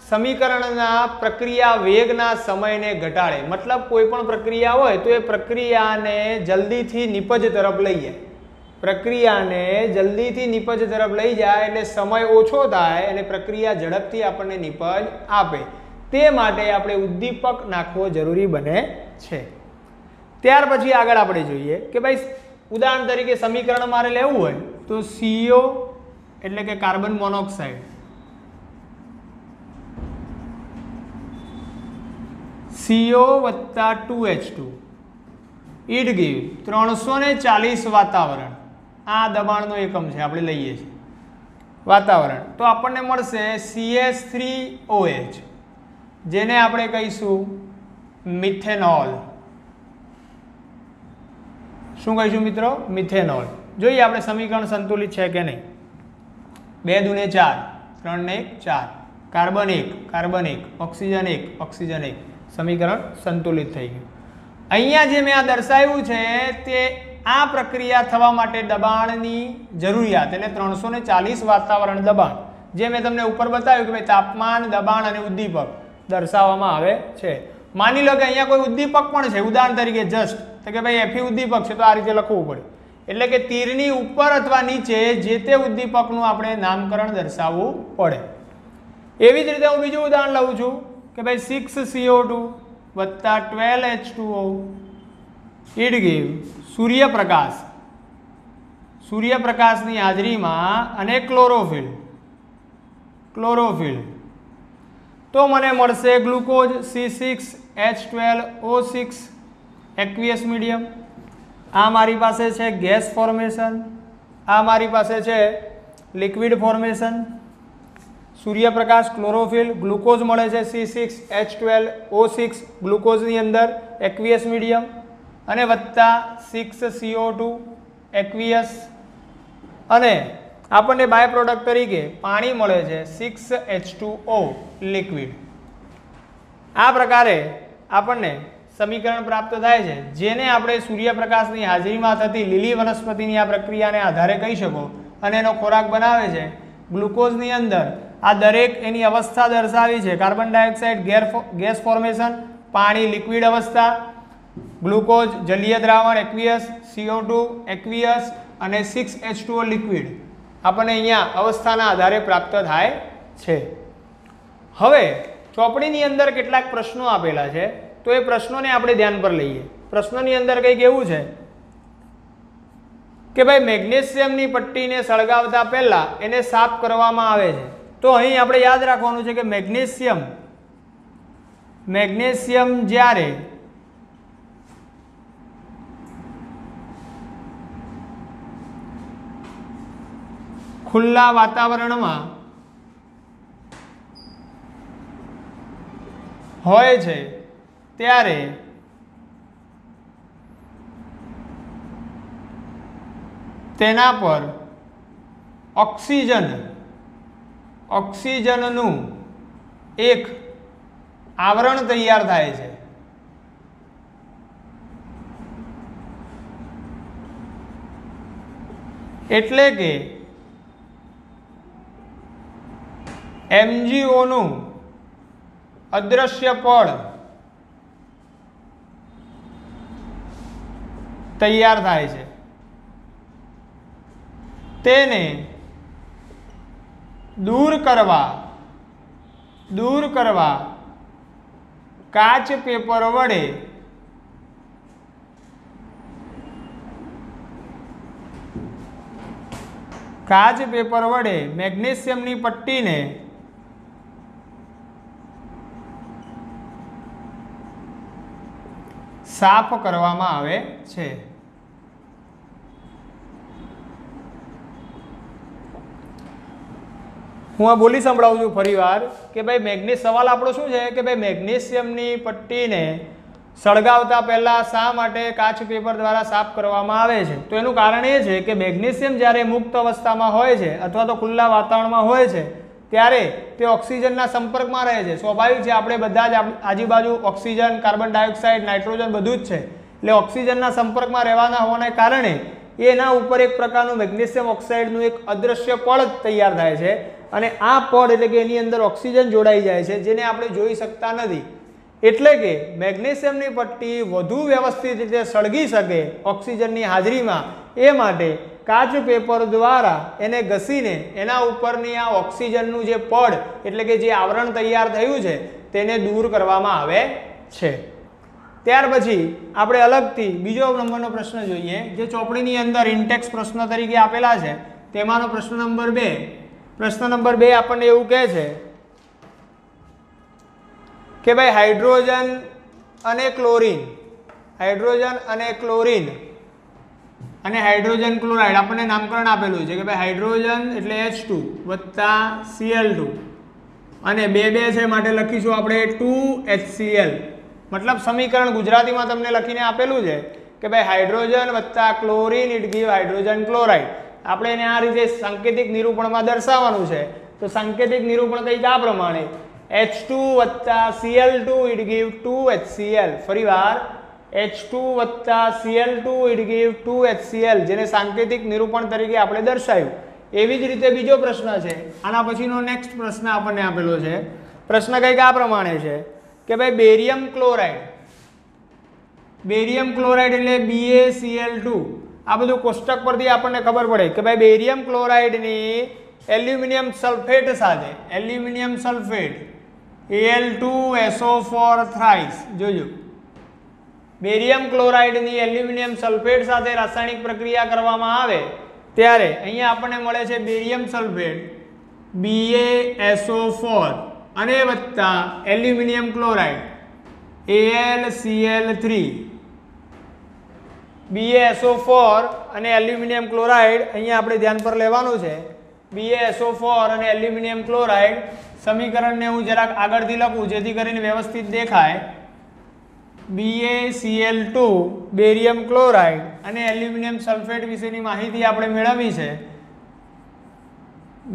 સમીકરણના પ્રક્રિયા વેગના સમયને ઘટાડે. મતલબ કોઈ પણ પ્રક્રિયા હોય તો એ પ્રક્રિયાને જલ્દીથી નિપજ તરફ લઈ જાય. પ્રક્રિયાને જલ્દીથી નિપજ તરફ લઈ જાય એટલે સમય ઓછો થાય અને પ્રક્રિયા ઝડપથી આપણને નિપજ આપે. તે માટે આપણે ઉદ્દીપક નાખવો જરૂરી બને છે. ત્યાર પછી આગળ આપણે જોઈએ કે ભાઈ ઉદાહરણ તરીકે સમીકરણ મારે લેવું હોય તો સીઓ એટલે કે કાર્બન મોનોક્સાઇડ. સીઓ વત્તા two H two. It give ત્રણસો ને ચાલીસ વાતાવરણ. આ દબાણનો એકમ છે, આપણે લઈએ છીએ. વાતાવરણ. તો આપણને મળશે સીએસ થ્રી ઓએચ જેને આપણે કહીશું મિથેનોલ. શું કહીશું મિત્રો? મિથેનોલ. જોઈએ આપણે સમીકરણ સંતુલિત છે કે નહીં? બે દુને ચાર, ત્રણ ને એક, ચાર. કાર્બન એક કાર્બન એક, ઓક્સિજન એક ઓક્સિજન એક. સમીકરણ સંતુલિત થઈ ગયું. અહીંયા જે મેં આ દર્શાવ્યું છે, તે આ પ્રક્રિયા થવા માટે દબાણની જરૂરિયાત, એટલે ત્રણસો ને ચાલીસ વાતાવરણ દબાણ, જે મેં તમને ઉપર બતાવ્યું કે ભાઈ તાપમાન, દબાણ અને ઉદ્દીપક દર્શાવવામાં આવે છે. માની લો કે અહીંયા કોઈ ઉદ્દીપક પણ છે, ઉદાહરણ તરીકે જસ્ટ તો કે ભાઈ એફી ઉદ્દીપક છે, તો આ રીતે લખવું પડે. એટલે કે તીરની ઉપર અથવા નીચે જે તે ઉદ્દીપકનું આપણે નામકરણ દર્શાવવું પડે. એવી જ રીતે હું બીજું ઉદાહરણ લઉં છું કે ભાઈ સિક્સ સીઓ ટુ વત્તા twelve H two O it give સૂર્યપ્રકાશ. સૂર્યપ્રકાશની હાજરીમાં અને ક્લોરોફિલ ક્લોરોફિલ તો મને મળશે glucose C six H twelve O six aqueous medium. આ મારી પાસે છે ગેસ ફોર્મેશન આ મારી પાસે છે લિક્વિડ ફોર્મેશન સૂર્યપ્રકાશ ક્લોરોફિલ ગ્લુકોઝ મળે છે C six H twelve O six ગ્લુકોઝની અંદર એક્વિયસ મીડિયમ. અને વત્તા સિક્સ સીઓ ટુ એક્વિયસ અને આપણને બાય પ્રોડક્ટ તરીકે પાણી મળે છે six H two O liquid આ પ્રકારે આપણને સમીકરણ પ્રાપ્ત થાય છે. જેને આપણે સૂર્યપ્રકાશની હાજરીમાં થતી લીલી વનસ્પતિની આ પ્રક્રિયાને આધારે કહી શકો અને એનો ખોરાક બનાવે છે. ગ્લુકોઝની અંદર આ દરેક એની અવસ્થા દર્શાવી છે. કાર્બન ડાયોક્સાઇડ ગેર ગેસ ફોર્મેશન, પાણી લિક્વિડ અવસ્થા, ગ્લુકોઝ જલીય દ્રાવણ એક્વિયસ સીઓ ટુ એક્વિયસ અને six H two O liquid આપણને અહીંયા અવસ્થાના આધારે પ્રાપ્ત થાય છે. હવે ચોપડીની અંદર કેટલાક પ્રશ્નો આપેલા છે. તો એ પ્રશ્નોને આપણે ધ્યાન પર લઈએ. પ્રશ્નોની અંદર કંઈક એવું છે કે ભાઈ મેગ્નેશિયમની પટ્ટીને સળગાવતા પહેલાં એને સાફ કરવામાં આવે છે. તો અહીં આપણે યાદ રાખવાનું છે કે મેગ્નેશિયમ મેગ્નેશિયમ જ્યારે ખુલ્લા વાતાવરણમાં હોય છે ત્યારે તેના પર ઓક્સિજન, ઓક્સિજનનું એક આવરણ તૈયાર થાય છે. એટલે કે એમજીઓનું અદ્રશ્ય પડ તૈયાર થાય છે. તેને દૂર કરવા દૂર કરવા કાચ પેપર વડે કાચ પેપર વડે મેગ્નેશિયમની પટ્ટીને સાફ કરવામાં આવે છે. હું આ બોલી સંભળાવું છું ફરીવાર કે ભાઈ મેગ્નેસ સવાલ આપણો શું છે કે ભાઈ મેગ્નેશિયમની પટ્ટીને સળગાવતા પહેલાં શા માટે કાચ પેપર દ્વારા સાફ કરવામાં આવે છે? તો એનું કારણ એ છે કે મેગ્નેશિયમ જ્યારે મુક્ત અવસ્થામાં હોય છે અથવા તો ખુલ્લા વાતાવરણમાં હોય છે, ત્યારે તે ઓક્સિજનના સંપર્કમાં રહે છે. સ્વાભાવિક છે આપણે બધા જ આજુબાજુ ઓક્સિજન, કાર્બન ડાયોક્સાઇડ, નાઇટ્રોજન બધું જ છે. એટલે ઓક્સિજનના સંપર્કમાં રહેવાના હોવાને કારણે એના ઉપર એક પ્રકારનું મેગ્નેશિયમ ઓક્સાઇડનું એક અદૃશ્ય પડ તૈયાર થાય છે. અને આ પડ એટલે કે એની અંદર ઓક્સિજન જોડાઈ જાય છે, જેને આપણે જોઈ શકતા નથી. એટલે કે મેગ્નેશિયમની પટ્ટી વધુ વ્યવસ્થિત રીતે સળગી શકે ઓક્સિજનની હાજરીમાં. એ માટે કાચ પેપર દ્વારા એને ઘસીને એના ઉપરની આ ઓક્સિજનનું જે પડ એટલે કે જે આવરણ તૈયાર થયું છે, તેને દૂર કરવામાં આવે છે. ત્યાર પછી આપણે અલગથી બીજો નંબરનો પ્રશ્ન જોઈએ. જે ચોપડીની અંદર ઇન્ટેક્સ પ્રશ્ન તરીકે આપેલા છે, તેમાંનો પ્રશ્ન નંબર બે. પ્રશ્ન નંબર બે આપણને એવું કહે છે કે ભાઈ હાઇડ્રોજન અને ક્લોરિન, હાઇડ્રોજન અને ક્લોરીન અને હાઇડ્રોજન ક્લોરાઇડ આપણને નામકરણ આપેલું છે કે ભાઈ હાઇડ્રોજન એટલે એચ ટુ વત્તા સીએલ ટુ અને બે બે છે માટે લખીશું આપણે ટુ એચસીએલ મતલબ સમીકરણ ગુજરાતીમાં તમને લખીને આપેલું છે કે ભાઈ હાઇડ્રોજન વત્તા chlorine it give hydrogen chloride. આપણે એને આ રીતે સાંકેતિક નિરૂપણમાં દર્શાવવાનું છે. તો સાંકેતિક નિરૂપણ કંઈક આ પ્રમાણે. એચ ટુ વત્તા C L two it give two H C L ફરી વાર. એચ ટુ વત્તા C L two it give two H C L જેને સાંકેતિક નિરૂપણ તરીકે આપણે દર્શાવ્યું. એવી જ રીતે બીજો પ્રશ્ન છે. આના પછીનો નેક્સ્ટ પ્રશ્ન આપણને આપેલો છે. પ્રશ્ન કંઈક આ પ્રમાણે છે. કે ભાઈ બેરિયમ ક્લોરાઇડ. બેરિયમ ક્લોરાઇડ એટલે BaCl2 ટુ આ બધું કોષ્ટક પરથી આપણને ખબર પડે કે ભાઈ બેરિયમ ક્લોરાઇડની એલ્યુમિનિયમ સલ્ફેટ સાથે, એલ્યુમિનિયમ સલ્ફેટ Al2SO4 થ્રાઇસ જોજો. બેરિયમ ક્લોરાઇડની એલ્યુમિનિયમ સલ્ફેટ સાથે રાસાયણિક પ્રક્રિયા કરવામાં આવે, ત્યારે અહીંયા આપણને મળે છે બેરિયમ સલ્ફેટ BaSO4 અને વત્તા aluminium chloride AlCl3 B S O four અને એલ્યુમિનિયમ ક્લોરાઇડ અહીંયા આપણે ધ્યાન પર લેવાનું છે. બીએસઓ ફોર અને એલ્યુમિનિયમ ક્લોરાઇડ સમીકરણને હું જરાક આગળથી લખું, જેથી કરીને વ્યવસ્થિત દેખાય. BaCl2 ટુ બેરિયમ ક્લોરાઇડ અને એલ્યુમિનિયમ સલ્ફેટ વિશેની માહિતી આપણે મેળવી છે.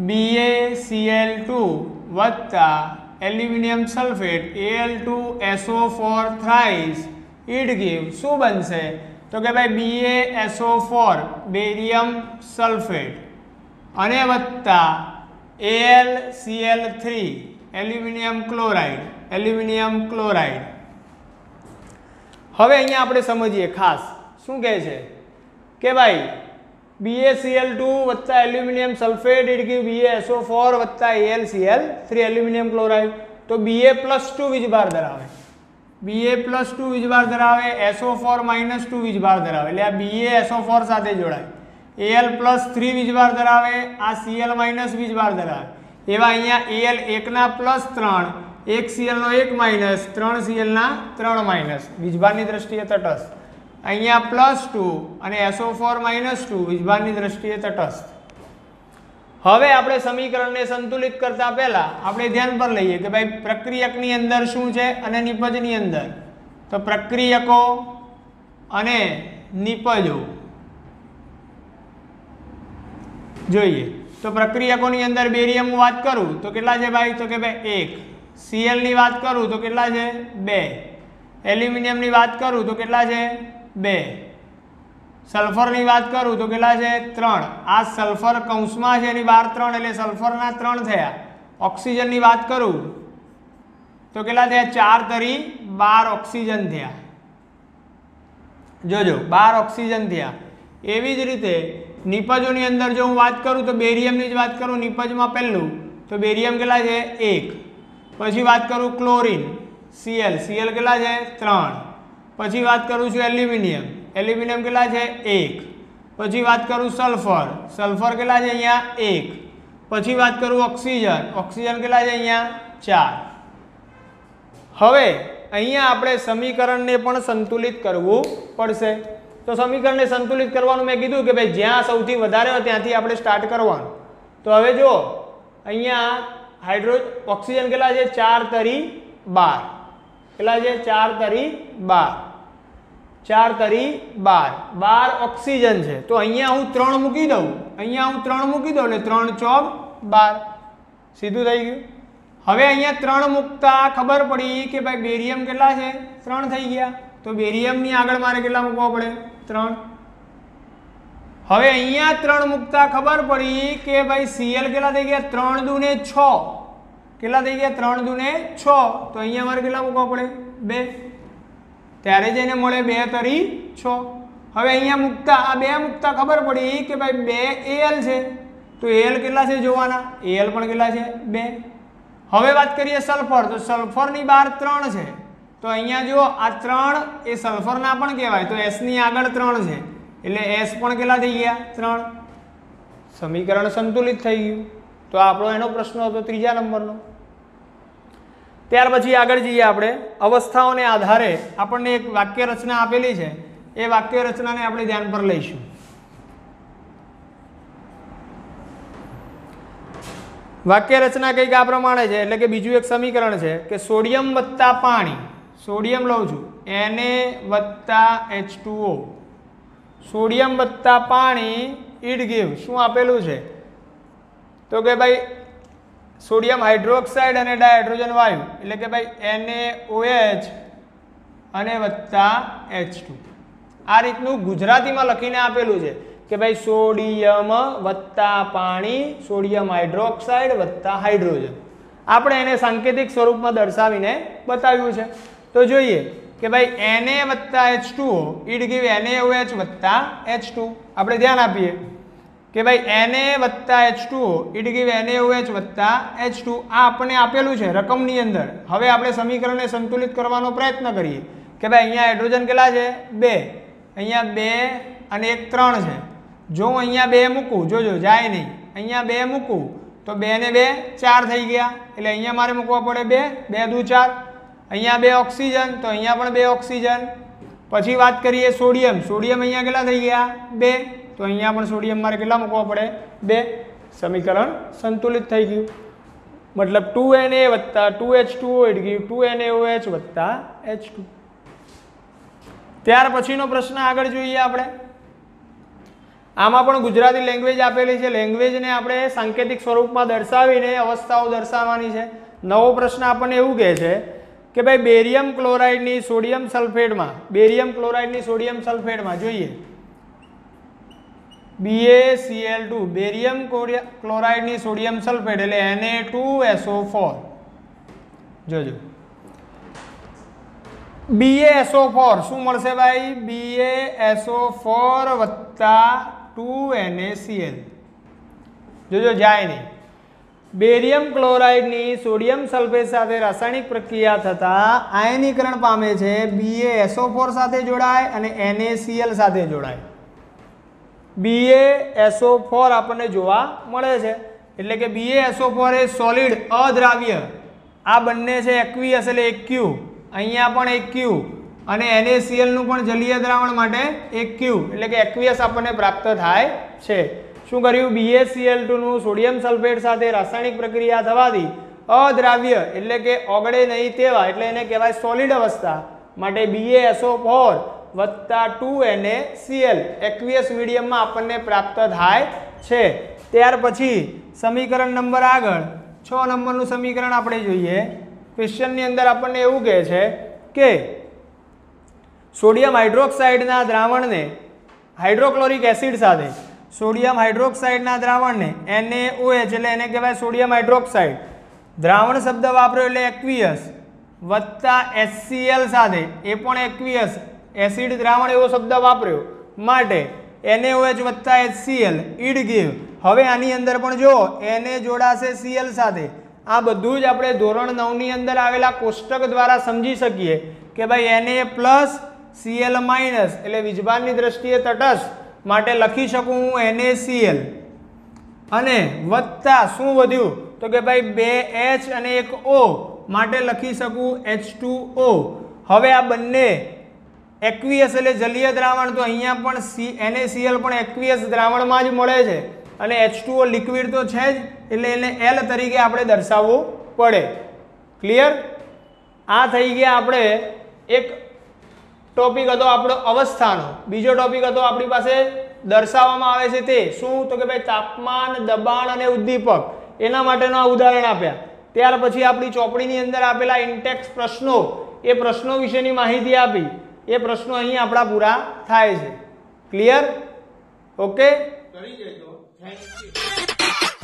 BaCl2 ટુ વત્તા aluminium sulphate Al2SO4 thrice it give શું બનશે? તો કે ભાઈ BaSO4 બેરિયમ સલ્ફેટ અને વત્તા L C L three aluminium chloride aluminium chloride. હવે અહીંયા આપણે સમજીએ ખાસ. શું કહે છે? કે ભાઈ BaCl2 વત્તા aluminium sulphate it give BaSO4 વત્તા AlCl3 એલ્યુમિનિયમ ક્લોરાઇડ તો બીએ પ્લસ ટુ વીજભાર ધરાવે. બીએ પ્લસ ટુ વીજભાર ધરાવે SO4 માઇનસ ટુ વીજભાર ધરાવે. એટલે આ બીએ એસઓ ફોર સાથે જોડાય. Al પ્લસ થ્રી વીજભાર ધરાવે, આ Cl માઇનસ વીજભાર ધરાવે. એવા અહીંયા Al એકના પ્લસ ત્રણ, એક Cl નો એક માઇનસ ત્રણ Cl ના ત્રણ માઇનસ વીજભારની દ્રષ્ટિએ તટસ્થ. અહીંયા પ્લસ ટુ અને SO4 માઇનસ ટુ વીજભારની દ્રષ્ટિએ તટસ્થ. હવે આપણે સમીકરણને સંતુલિત કરતા પહેલા આપણે ધ્યાન પર લઈએ કે ભાઈ પ્રક્રિયકની અંદર શું છે અને નિપજની અંદર. તો પ્રક્રિયકો અને નિપજો. જોઈએ. તો પ્રક્રિયકોની અંદર બેરિયમ હું વાત કરું તો કેટલા છે ભાઈ? તો કે ભાઈ એક. સીએલની વાત કરું તો કેટલા છે? બે. એલ્યુમિનિયમની વાત કરું તો કેટલા છે? બે. સલ્ફરની વાત કરું તો કેટલા છે? ત્રણ. આ સલ્ફર કૌંસમાં છે, એની બાર ત્રણ, એટલે સલ્ફરના ત્રણ થયા. ઓક્સિજનની વાત કરું તો કેટલા થયા? ચાર તરી બાર ઓક્સિજન થયા. જોજો, બાર ઓક્સિજન થયા. એવી જ રીતે નિપજોની અંદર જો હું વાત કરું તો બેરિયમની જ વાત કરું, નિપજમાં પહેલું, તો બેરિયમ કેટલા છે? એક. પછી વાત કરું ક્લોરિન સીએલ સીએલ કેટલા છે? ત્રણ. પછી વાત કરું છું એલ્યુમિનિયમ. એલ્યુમિનિયમ કેટલા છે? એક. પછી વાત કરું સલ્ફર. સલ્ફર કેટલા છે અહીંયા? એક. પછી વાત કરું ઓક્સિજન. ઓક્સિજન કેટલા છે અહીંયા? ચાર. હવે અહીંયા આપણે સમીકરણને પણ સંતુલિત કરવું પડશે. તો સમીકરણને સંતુલિત કરવાનું મેં કીધું કે ભાઈ જ્યાં સૌથી વધારે હોય ત્યાંથી આપણે સ્ટાર્ટ કરવાનું. તો હવે જો અહીંયા હાઇડ્રો, ઓક્સિજન કેટલા છે? ચાર તરી બાર. કેટલા છે? ચાર તરી બાર. ચાર તરી બાર. બાર ઓક્સિજન છે. તો અહીંયા હું ત્રણ મૂકી દઉં. અહીંયા હું ત્રણ મૂકી દઉં એટલે ત્રણ ચોક બાર. સીધું થઈ ગયું. હવે અહીંયા ત્રણ મૂકતા ખબર પડી કે ભાઈ બેરિયમ કેટલા છે? ત્રણ થઈ ગયા. તો બેરિયમની આગળ મારે કેટલા મૂકવા પડે? ત્રણ. હવે અહીંયા ત્રણ મૂકતા ખબર પડી કે ભાઈ સીએલ કેટલા થઈ ગયા? ત્રણ દુને છ. કેટલા થઈ ગયા? ત્રણ દુને છ. તો અહીંયા મારે કેટલા મૂકવા પડે? બે. ત્યારે જઈને મળે બે તરી છ. હવે અહીંયા મૂકતા, આ બે મૂકતા ખબર પડી કે ભાઈ બે એલ છે. તો એલ કેટલા છે જોવાના? એલ પણ કેટલા છે? બે. હવે વાત કરીએ સલ્ફર. તો સલ્ફરની બહાર ત્રણ છે. તો અહીંયા જુઓ, આ ત્રણ એ સલ્ફરના પણ કહેવાય. તો એસની આગળ ત્રણ છે. એટલે એસ પણ કેટલા થઈ ગયા? ત્રણ. સમીકરણ સંતુલિત થઈ ગયું. તો આપણો એનો પ્રશ્ન હતો ત્રીજા નંબરનો. ત્યાર પછી આગળ જઈએ આપણે. અવસ્થાઓને આધારે આપણને એક વાક્ય રચના આપેલી છે. એ વાક્ય રચનાને આપણે ધ્યાન પર લઈશું. વાક્ય રચના કંઈક આ પ્રમાણે છે, એટલે કે બીજું એક સમીકરણ છે કે સોડિયમ વત્તા પાણી, સોડિયમ લઉં છું એને વત્તા એચ સોડિયમ વત્તા પાણી ઇટ ગીવ શું આપેલું છે? તો કે ભાઈ સોડિયમ હાઇડ્રોક્સાઇડ અને ડાયહાઇડ્રોજન વાયુ, એટલે કે ભાઈ NaOH અને વત્તા એચ આ રીતનું ગુજરાતીમાં લખીને આપેલું છે કે ભાઈ સોડિયમ વત્તા પાણી, સોડિયમ હાઇડ્રોક્સાઇડ વત્તા હાઇડ્રોજન. આપણે એને સાંકેતિક સ્વરૂપમાં દર્શાવીને બતાવ્યું છે. તો જોઈએ કે ભાઈ Na વત્તા H two it give NaOH વત્તા એચ ટુ. આપણે ધ્યાન આપીએ. કે ભાઈ એને વત્તા H two it give H વત્તા એચ ટુ આ આપણને આપેલું છે રકમની અંદર. હવે આપણે સમીકરણને સંતુલિત કરવાનો પ્રયત્ન કરીએ. કે ભાઈ અહીંયા હાઇડ્રોજન કેટલા છે? બે. અહીંયા બે અને એક ત્રણ છે. જો હું અહીંયા બે મૂકું, જોજો, જાય નહીં. અહીંયા બે મૂકું, તો બે ને બે ચાર થઈ ગયા. એટલે અહીંયા મારે મૂકવા પડે બે બે દુ ચાર. અહીંયા બે ઓક્સિજન, તો અહીંયા પણ બે ઓક્સિજન. પછી વાત કરીએ સોડિયમ. સોડિયમ અહીંયા કેટલા થઈ ગયા? બે. તો અહીંયા પણ સોડિયમ મારે કેટલા મૂકવા પડે? બે. સમીકરણ સંતુલિત થઈ ગયું. મતલબ ટુ એન એ વત્તા ટુ એચ ટુ એટ ગયું ટુ એન એચ વત્તા એચ ટુ ત્યાર પછીનો પ્રશ્ન આગળ જોઈએ આપણે. આમાં પણ ગુજરાતી લેંગ્વેજ આપેલી છે. લેંગ્વેજને આપણે સાંકેતિક સ્વરૂપમાં દર્શાવીને અવસ્થાઓ દર્શાવવાની છે. નવો પ્રશ્ન આપણને એવું કહે છે કે ભાઈ બેરિયમ ક્લોરાઇડની સોડિયમ સલ્ફેટમાં બેરિયમ ક્લોરાઇડની સોડિયમ સલ્ફેટમાં જોઈએ. BaCl2 ટુ બેરિયમ ક્લોરાઇડની સોડિયમ સલ્ફેટ એટલે Na2SO4 જોજો. BaSO4 શું મળશે ભાઈ? BaSO4 વત્તા 2NaCl જોજો, જાય નહીં. બેરિયમ ક્લોરાઇડની સોડિયમ સલ્ફેટ સાથે રાસાયણિક પ્રક્રિયા થતાં આયનીકરણ પામે છે. BaSO4 સાથે જોડાય અને NaCl સાથે જોડાય. BaSO4 આપણને જોવા મળે છે. એટલે કે BaSO4 એ સોલિડ અદ્રાવ્ય. આ બંને છે એક્વિયસ એટલે એક્યુ અહીંયા પણ એક ક્યુ અને એનએસીએલનું પણ જલીય દ્રાવણ માટે એક ક્યુ એટલે કે એક્વિયસ આપણને પ્રાપ્ત થાય છે. શું કર્યું? બીએસીએલ ટુનું સોડિયમ સલ્ફેટ સાથે રાસાયણિક પ્રક્રિયા થવાથી અદ્રાવ્ય, એટલે કે ઓગળે નહીં તેવા, એટલે એને કહેવાય સોલિડ અવસ્થા. માટે BaSO4 વત્તા ટુ NaCl એક્વિયસ મીડિયમમાં આપણને પ્રાપ્ત થાય છે. ત્યાર પછી સમીકરણ નંબર આગળ, છ નંબરનું સમીકરણ આપણે જોઈએ. ક્વેશ્ચનની અંદર આપણને એવું કહે છે કે સોડિયમ હાઇડ્રોક્સાઇડના દ્રાવણને હાઇડ્રોક્લોરિક એસિડ સાથે સોડિયમ હાઇડ્રોક્સાઇડના દ્રાવણને NaOH એટલે એને કહેવાય સોડિયમ હાઇડ્રોક્સાઇડ દ્રાવણ શબ્દ વાપર્યો એટલે એક્વિયસ વત્તા એસસીએલ સાથે, એ પણ એક્વિયસ એસિડ દ્રાવણ એવો શબ્દ વાપર્યો. માટે એનએઓએચ વત્તા HCl ઈડ ગીવ. હવે આની અંદર પણ જો એને જોડાશે સીએલ સાથે. આ બધું જ આપણે ધોરણ નવની અંદર આવેલા કોષ્ટક દ્વારા સમજી શકીએ કે ભાઈ એને પ્લસ સીએલ માઇનસ, એટલે વીજભારની દ્રષ્ટિએ તટસ્થ. માટે લખી શકું હું NaCl અને વત્તા શું વધ્યું? તો કે ભાઈ બે એચ અને એક ઓ માટે લખી શકું H2O હવે આ બંને એક્વિયસ એટલે જલીય દ્રાવણ, તો અહીંયા પણ સી એનએસીએલ પણ એક્વિયસ દ્રાવણમાં જ મળે છે. અને H2O લિક્વિડ તો છે જ, એટલે એને એલ તરીકે આપણે દર્શાવવું પડે. ક્લિયર આ થઈ ગયા આપણે એક ટોપિક હતો આપણો અવસ્થાનો. બીજો ટોપિક હતો આપણી પાસે દર્શાવવામાં આવે છે તે. શું? તો કે ભાઈ તાપમાન, દબાણ અને ઉદ્દીપક. એના માટેના ઉદાહરણ આપ્યા. ત્યાર પછી આપણી ચોપડીની અંદર આપેલા ઇન્ટેક્સ પ્રશ્નો. એ પ્રશ્નો વિશેની માહિતી આપી. એ પ્રશ્નો અહીં આપણા પૂરા થાય છે. ક્લિયર ઓકે કરી દેજો. Thank you